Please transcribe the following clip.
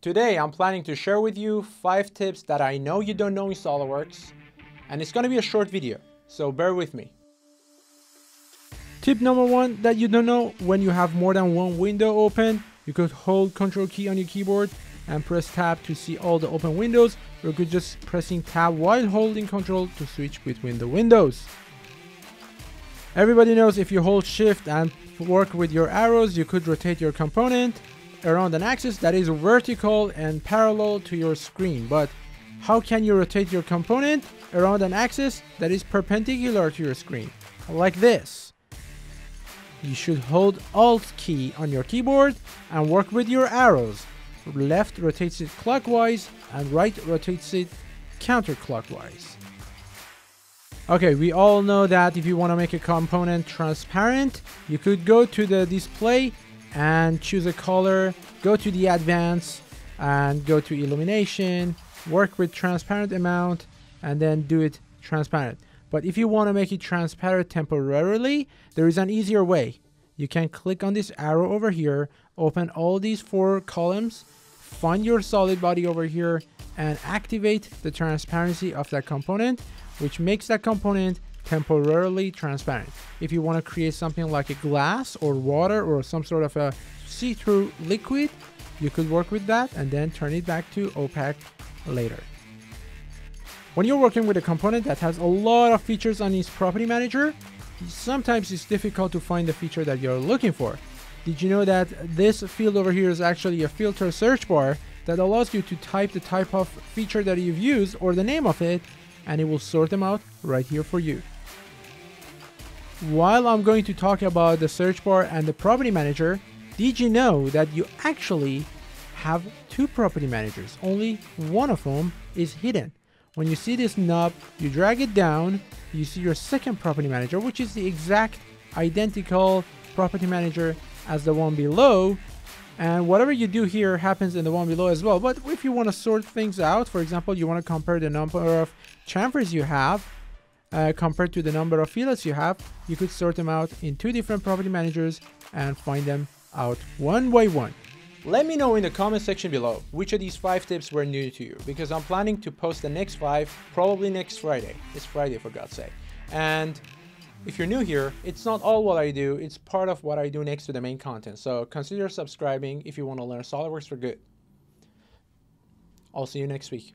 Today, I'm planning to share with you 5 tips that I know you don't know in SOLIDWORKS, and it's gonna be a short video, so bear with me. Tip number one that you don't know, when you have more than one window open, you could hold Ctrl key on your keyboard and press tab to see all the open windows, or you could just pressing tab while holding Ctrl to switch between the windows. Everybody knows if you hold shift and work with your arrows, you could rotate your component around an axis that is vertical and parallel to your screen. But how can you rotate your component around an axis that is perpendicular to your screen? Like this. You should hold Alt key on your keyboard and work with your arrows. Left rotates it clockwise and right rotates it counterclockwise. Okay, we all know that if you want to make a component transparent, you could go to the display and choose a color, go to the advanced and go to illumination, work with transparent amount and then do it transparent. But if you want to make it transparent temporarily, there is an easier way. You can click on this arrow over here, open all these four columns, find your solid body over here and activate the transparency of that component, which makes that component temporarily transparent. If you want to create something like a glass or water or some sort of a see-through liquid, you could work with that and then turn it back to opaque later. When you're working with a component that has a lot of features on its property manager, sometimes it's difficult to find the feature that you're looking for. Did you know that this field over here is actually a filter search bar that allows you to type the type of feature that you've used or the name of it and it will sort them out right here for you. While I'm going to talk about the search bar and the property manager, did you know that you actually have two property managers? Only one of them is hidden. When you see this knob, you drag it down, you see your second property manager, which is the exact identical property manager as the one below. And whatever you do here happens in the one below as well. But if you want to sort things out, for example, you want to compare the number of chamfers you have uh, compared to the number of fillets you have, you could sort them out in two different property managers and find them out one by one. Let me know in the comment section below which of these 5 tips were new to you because I'm planning to post the next 5 probably next Friday. It's Friday for God's sake. And if you're new here, it's not all what I do, it's part of what I do next to the main content. So consider subscribing if you want to learn SOLIDWORKS for good. I'll see you next week.